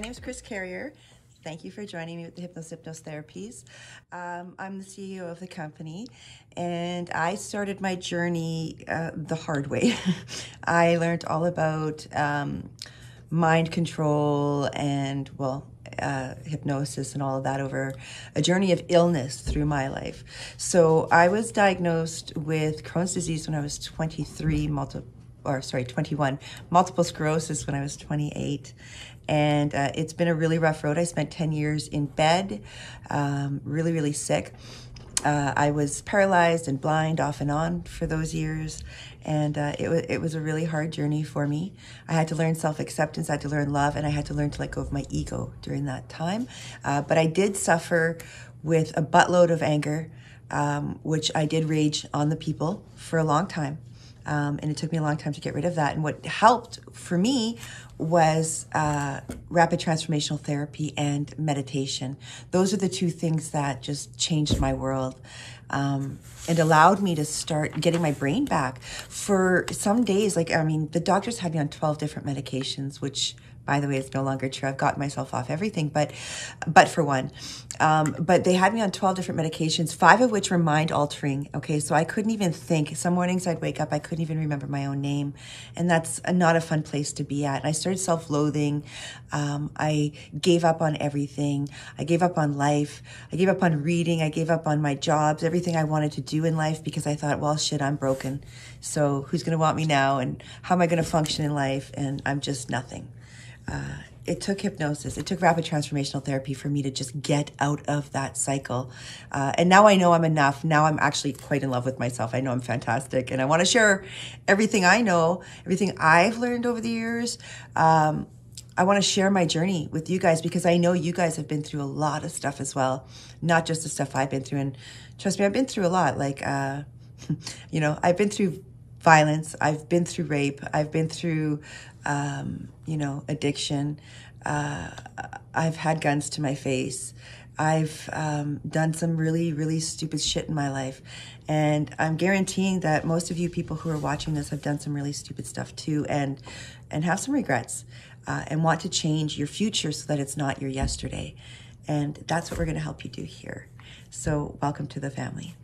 name's Kris Carriere. Thank you for joining me with the Hypnos-Ypnos Therapies. Um, I'm the CEO of the company, and I started my journey uh, the hard way. I learned all about um, mind control and, well, uh, hypnosis and all of that over a journey of illness through my life. So I was diagnosed with Crohn's disease when I was 23, multiple or sorry, 21, multiple sclerosis when I was 28. And uh, it's been a really rough road. I spent 10 years in bed, um, really, really sick. Uh, I was paralyzed and blind off and on for those years, and uh, it, was, it was a really hard journey for me. I had to learn self acceptance, I had to learn love, and I had to learn to let go of my ego during that time. Uh, but I did suffer with a buttload of anger, um, which I did rage on the people for a long time. Um, and it took me a long time to get rid of that. And what helped for me was uh, rapid transformational therapy and meditation. Those are the two things that just changed my world um, and allowed me to start getting my brain back. For some days, like, I mean, the doctors had me on 12 different medications, which by the way, it's no longer true. I've gotten myself off everything, but, but for one, um, but they had me on 12 different medications, five of which were mind altering. Okay. So I couldn't even think. Some mornings I'd wake up, I couldn't even remember my own name. And that's not a fun place to be at. And I started self loathing. Um, I gave up on everything. I gave up on life. I gave up on reading. I gave up on my jobs, everything I wanted to do in life because I thought, well, shit, I'm broken. So who's going to want me now? And how am I going to function in life? And I'm just nothing uh, it took hypnosis, it took rapid transformational therapy for me to just get out of that cycle. Uh, and now I know I'm enough. Now I'm actually quite in love with myself. I know I'm fantastic. And I want to share everything I know, everything I've learned over the years. Um, I want to share my journey with you guys because I know you guys have been through a lot of stuff as well, not just the stuff I've been through. And trust me, I've been through a lot. Like, uh, you know, I've been through violence. I've been through rape. I've been through, um, you know, addiction. Uh, I've had guns to my face. I've um, done some really, really stupid shit in my life. And I'm guaranteeing that most of you people who are watching this have done some really stupid stuff too and, and have some regrets uh, and want to change your future so that it's not your yesterday. And that's what we're going to help you do here. So, welcome to the family.